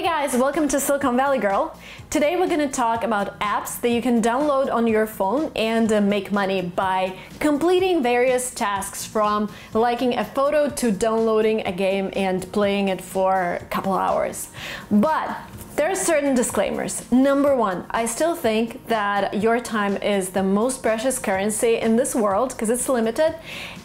Hey guys, welcome to Silicon Valley Girl. Today we're going to talk about apps that you can download on your phone and uh, make money by completing various tasks from liking a photo to downloading a game and playing it for a couple hours. But there are certain disclaimers. Number one, I still think that your time is the most precious currency in this world because it's limited,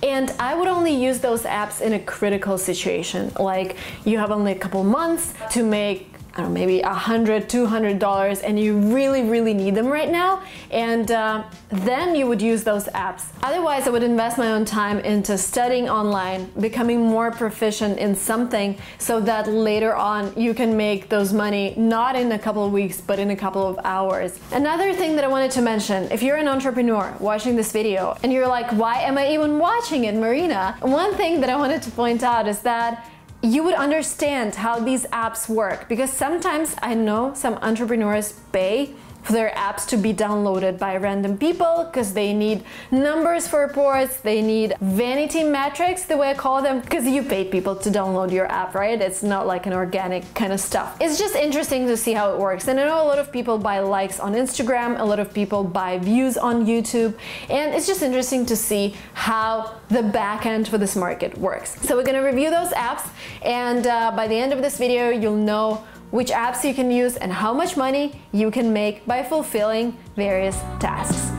and I would only use those apps in a critical situation. Like you have only a couple months to make I don't know, maybe a hundred, two hundred dollars, and you really, really need them right now, and uh, then you would use those apps. Otherwise, I would invest my own time into studying online, becoming more proficient in something, so that later on you can make those money not in a couple of weeks, but in a couple of hours. Another thing that I wanted to mention: if you're an entrepreneur watching this video and you're like, "Why am I even watching it, Marina?" One thing that I wanted to point out is that you would understand how these apps work. Because sometimes I know some entrepreneurs pay for their apps to be downloaded by random people because they need numbers for reports, they need vanity metrics, the way I call them, because you pay people to download your app, right? It's not like an organic kind of stuff. It's just interesting to see how it works. And I know a lot of people buy likes on Instagram, a lot of people buy views on YouTube, and it's just interesting to see how the back end for this market works. So we're gonna review those apps, and uh, by the end of this video, you'll know which apps you can use, and how much money you can make by fulfilling various tasks.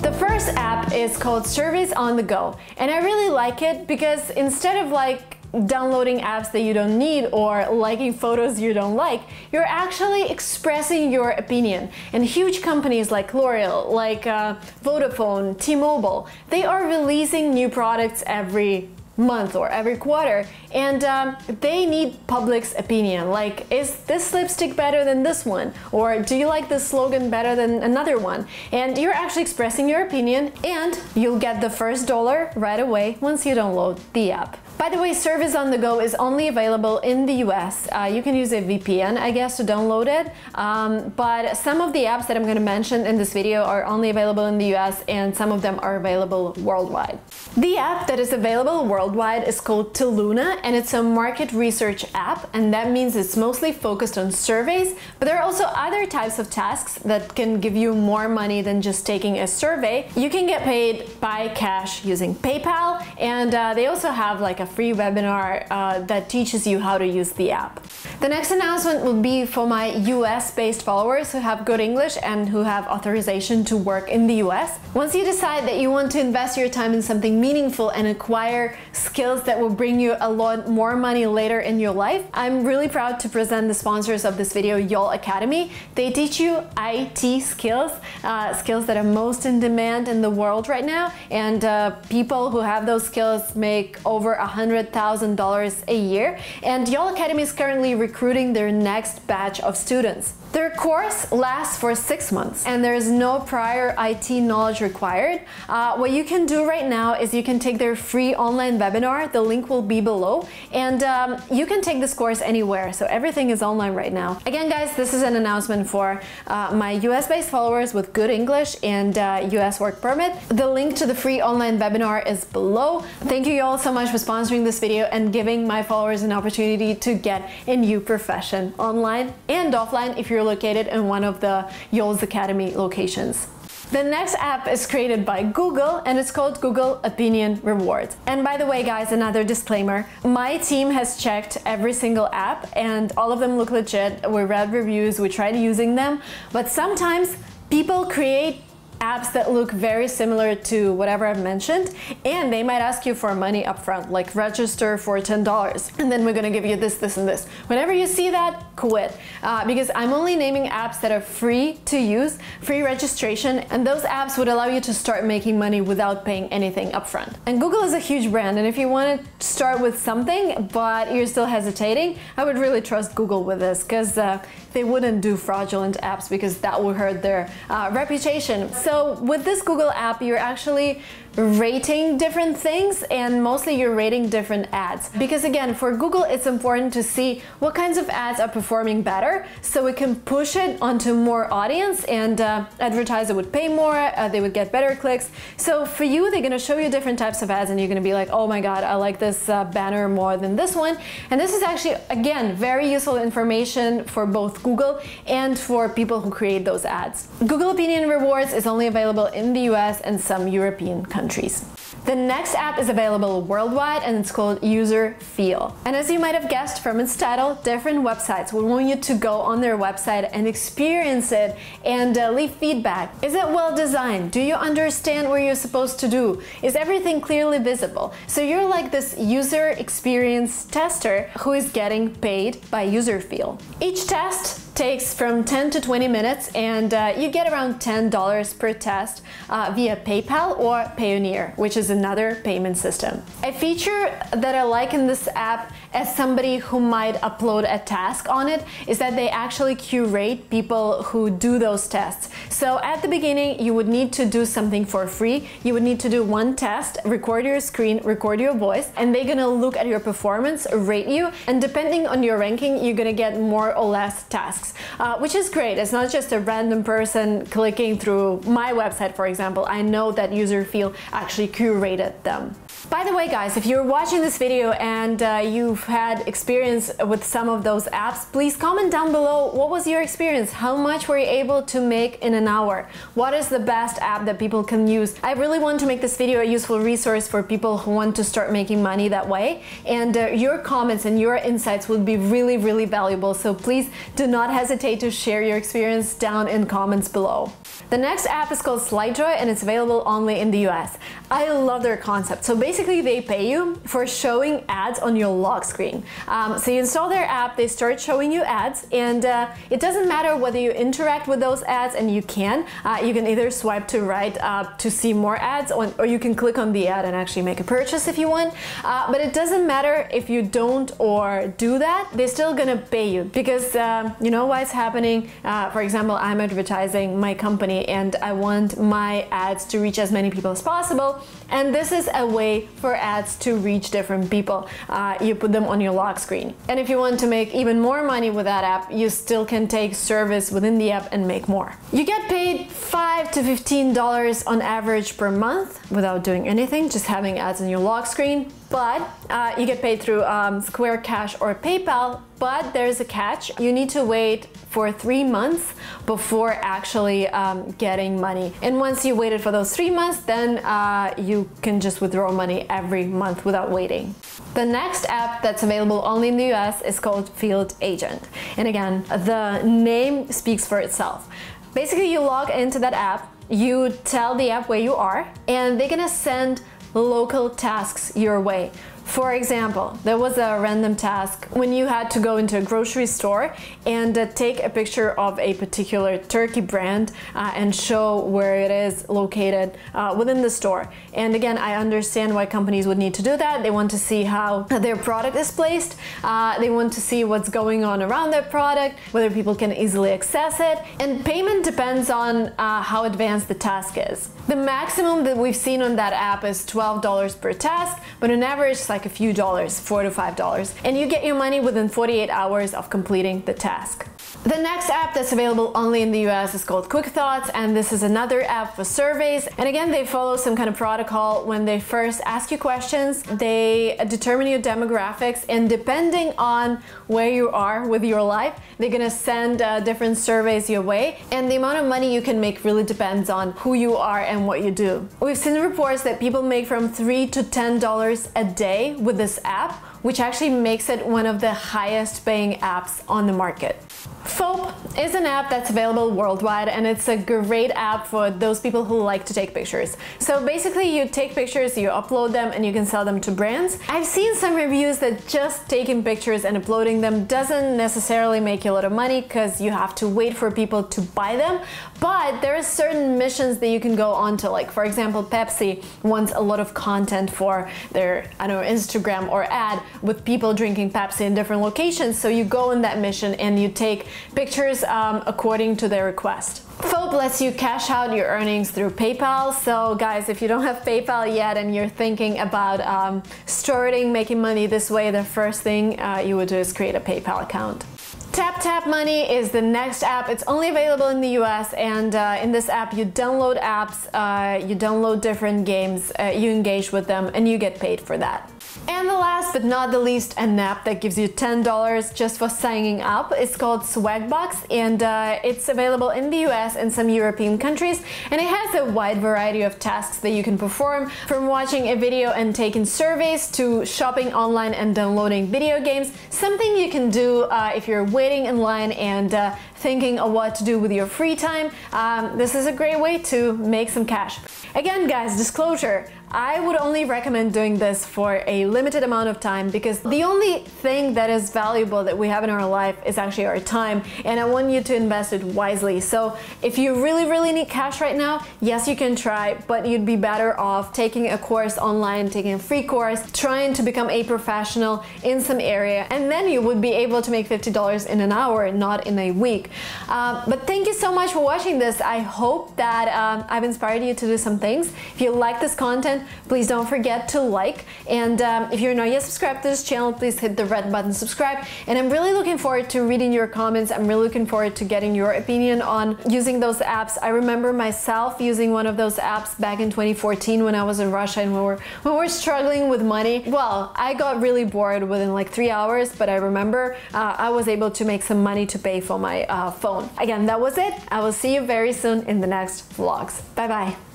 The first app is called Surveys on the Go, and I really like it because instead of like downloading apps that you don't need or liking photos you don't like, you're actually expressing your opinion. And huge companies like L'Oreal, like uh, Vodafone, T-Mobile, they are releasing new products every month or every quarter. And um, they need public's opinion. Like is this lipstick better than this one? Or do you like this slogan better than another one? And you're actually expressing your opinion and you'll get the first dollar right away once you download the app by the way, Surveys on the Go is only available in the US. Uh, you can use a VPN, I guess, to download it. Um, but some of the apps that I'm going to mention in this video are only available in the US and some of them are available worldwide. The app that is available worldwide is called Toluna and it's a market research app and that means it's mostly focused on surveys, but there are also other types of tasks that can give you more money than just taking a survey. You can get paid by cash using PayPal and uh, they also have like a free webinar uh, that teaches you how to use the app. The next announcement will be for my US based followers who have good English and who have authorization to work in the US. Once you decide that you want to invest your time in something meaningful and acquire skills that will bring you a lot more money later in your life, I'm really proud to present the sponsors of this video, Yoll Academy. They teach you IT skills, uh, skills that are most in demand in the world right now, and uh, people who have those skills make over a $100,000 a year. And Yoll Academy is currently recruiting their next batch of students. Their course lasts for six months and there is no prior IT knowledge required. Uh, what you can do right now is you can take their free online webinar, the link will be below, and um, you can take this course anywhere, so everything is online right now. Again guys, this is an announcement for uh, my US based followers with good English and uh, US work permit. The link to the free online webinar is below. Thank you all so much for sponsoring this video and giving my followers an opportunity to get a new profession online and offline if you're you're located in one of the Yoll's Academy locations. The next app is created by Google and it's called Google Opinion Rewards. And by the way, guys, another disclaimer. My team has checked every single app and all of them look legit. We read reviews, we tried using them, but sometimes people create apps that look very similar to whatever I've mentioned and they might ask you for money upfront like register for $10 and then we're gonna give you this this and this. Whenever you see that quit. Uh, because I'm only naming apps that are free to use free registration and those apps would allow you to start making money without paying anything upfront. And Google is a huge brand and if you want to start with something but you're still hesitating I would really trust Google with this because uh, they wouldn't do fraudulent apps because that would hurt their uh, reputation. So so with this Google app, you're actually rating different things and mostly you're rating different ads. Because again, for Google, it's important to see what kinds of ads are performing better so we can push it onto more audience and uh, advertiser would pay more, uh, they would get better clicks. So for you, they're gonna show you different types of ads and you're gonna be like, oh my God, I like this uh, banner more than this one. And this is actually, again, very useful information for both Google and for people who create those ads. Google Opinion Rewards is only available in the US and some European countries. The next app is available worldwide and it's called Userfeel. And as you might have guessed from its title, different websites will want you to go on their website and experience it and uh, leave feedback. Is it well designed? Do you understand what you're supposed to do? Is everything clearly visible? So you're like this user experience tester who is getting paid by Userfeel. Each test takes from 10 to 20 minutes and uh, you get around $10 per test uh, via PayPal or Payoneer, which is another payment system. A feature that I like in this app as somebody who might upload a task on it is that they actually curate people who do those tests. So at the beginning, you would need to do something for free. You would need to do one test, record your screen, record your voice, and they're gonna look at your performance, rate you, and depending on your ranking, you're gonna get more or less tasks, uh, which is great. It's not just a random person clicking through my website, for example. I know that Userfeel actually curated them. By the way, guys, if you're watching this video and uh, you've had experience with some of those apps, please comment down below what was your experience? How much were you able to make in an hour? What is the best app that people can use? I really want to make this video a useful resource for people who want to start making money that way. And uh, your comments and your insights would be really, really valuable. So please do not hesitate to share your experience down in comments below. The next app is called SlideJoy and it's available only in the US. I love their concept. So basically they pay you for showing ads on your lock screen. Um, so you install their app, they start showing you ads and uh, it doesn't matter whether you interact with those ads and you can. Uh, you can either swipe to right uh, to see more ads or you can click on the ad and actually make a purchase if you want. Uh, but it doesn't matter if you don't or do that, they're still gonna pay you because uh, you know why it's happening. Uh, for example, I'm advertising my company and I want my ads to reach as many people as possible. And this is a way for ads to reach different people. Uh, you put them on your lock screen. And if you want to make even more money with that app, you still can take service within the app and make more. You get paid 5 to $15 on average per month without doing anything, just having ads on your lock screen but uh, you get paid through um, Square Cash or PayPal. But there's a catch. You need to wait for three months before actually um, getting money. And once you waited for those three months, then uh, you can just withdraw money every month without waiting. The next app that's available only in the US is called Field Agent. And again, the name speaks for itself. Basically, you log into that app, you tell the app where you are, and they're gonna send local tasks your way. For example, there was a random task when you had to go into a grocery store and uh, take a picture of a particular turkey brand uh, and show where it is located uh, within the store. And again, I understand why companies would need to do that. They want to see how their product is placed. Uh, they want to see what's going on around their product, whether people can easily access it. And payment depends on uh, how advanced the task is. The maximum that we've seen on that app is $12 per task, but on average, it's like a few dollars, four to five dollars, and you get your money within 48 hours of completing the task. The next app that's available only in the US is called Quick Thoughts, and this is another app for surveys. And again, they follow some kind of protocol. When they first ask you questions, they determine your demographics, and depending on where you are with your life, they're gonna send uh, different surveys your way. And the amount of money you can make really depends on who you are and what you do. We've seen reports that people make from three to ten dollars a day with this app, which actually makes it one of the highest paying apps on the market. Foap is an app that's available worldwide and it's a great app for those people who like to take pictures. So basically you take pictures, you upload them and you can sell them to brands. I've seen some reviews that just taking pictures and uploading them doesn't necessarily make you a lot of money because you have to wait for people to buy them. But there are certain missions that you can go on to like for example Pepsi wants a lot of content for their I don't know Instagram or ad with people drinking Pepsi in different locations. So you go on that mission and you take pictures um, according to their request. Foap lets you cash out your earnings through PayPal. So guys, if you don't have PayPal yet and you're thinking about um, starting making money this way, the first thing uh, you would do is create a PayPal account. Tap Tap Money is the next app. It's only available in the US and uh, in this app you download apps, uh, you download different games, uh, you engage with them and you get paid for that. And the last but not the least, an app that gives you $10 just for signing up. It's called Swagbucks and uh, it's available in the US and some European countries and it has a wide variety of tasks that you can perform from watching a video and taking surveys to shopping online and downloading video games. Something you can do uh, if you're waiting in line and uh, thinking of what to do with your free time. Um, this is a great way to make some cash. Again guys, disclosure, I would only recommend doing this for a limited amount of time because the only thing that is valuable that we have in our life is actually our time and I want you to invest it wisely. So if you really, really need cash right now, yes, you can try, but you'd be better off taking a course online, taking a free course, trying to become a professional in some area, and then you would be able to make $50 in an hour, not in a week. Uh, but thank you so much for watching this. I hope that um, I've inspired you to do some things. If you like this content, please don't forget to like. And um, if you're not yet subscribed to this channel, please hit the red button subscribe. And I'm really looking forward to reading your comments. I'm really looking forward to getting your opinion on using those apps. I remember myself using one of those apps back in 2014 when I was in Russia and we were, we were struggling with money. Well, I got really bored within like three hours, but I remember uh, I was able to make some money to pay for my uh, phone. Again, that was it. I will see you very soon in the next vlogs. Bye bye.